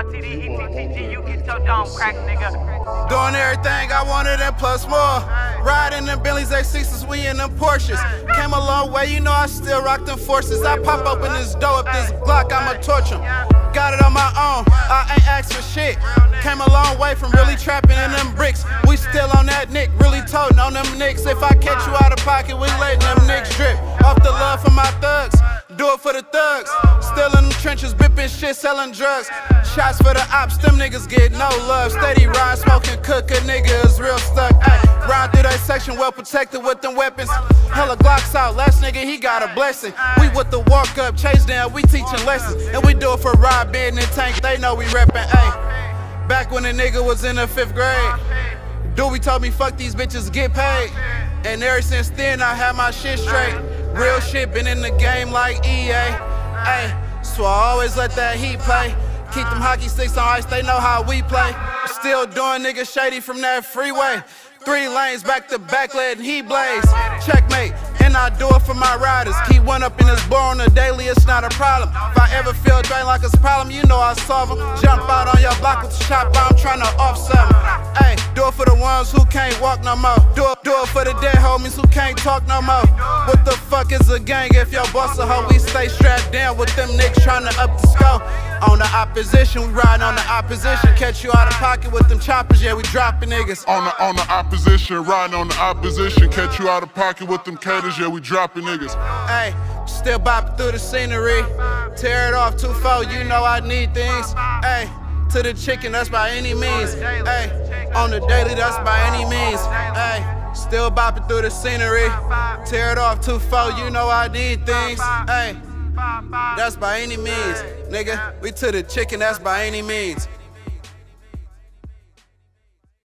RTD, ETTG, you get your dome crack, nigga. Doing everything I wanted and plus more. Riding them Bentleys A6s, we in them Porsches. Came a long way, you know I still rock them forces. I pop open this door, if this Glock, I'ma torch him. Got it on my own, I ain't asked for shit. Came a long way from really trapping in them bricks. We still on that nick, really toting on them nicks. If I catch you out of pocket, we letting them nicks drip. Off the love for my thugs, do it for the thugs. Still in them trenches, bipping shit, selling drugs. Shots for the ops, them niggas get no love. Steady ride, smoking, cook, a nigga is real stuck. Ay, ride through that section, well protected with them weapons. Hella Glocks out, last nigga, he got a blessing. We with the walk up, chase down, we teaching lessons. And we do it for Rob, Ben, and Tank, they know we reppin'. Ay, back when the nigga was in the fifth grade. Dewey told me, fuck these bitches, get paid. And ever since then, I had my shit straight. Real shit, been in the game like EA. Ay, so I always let that heat play. Keep them hockey sticks on ice, they know how we play. Still doing niggas shady from that freeway. Three lanes back to back, letting he blaze. Checkmate, and I do it for my riders. Keep one up in this bar on the daily, it's not a problem. If I ever feel drained like it's a problem, you know I solve them. Jump out on your block with the chop, I'm trying to offset them. Hey, do it for the ones who can't walk no more. Do it, do it for the dead homies who can't talk no more. What the fuck is a gang if your boss a hoe? We stay strapped down with them niggas trying to up the score. On the opposition, we riding on the opposition. Catch you out of pocket with them choppers, yeah, we dropping niggas. On the on the opposition, riding on the opposition. Catch you out of pocket with them caters, yeah, we dropping niggas. Hey, still bopping through the scenery. Tear it off too far, you know I need things. Hey, to the chicken, that's by any means. Hey, on the daily, that's by any means. Hey, still bopping through the scenery. Tear it off too far, you know I need things. Hey, that's by any means. Nigga, we to the chicken, that's by any means.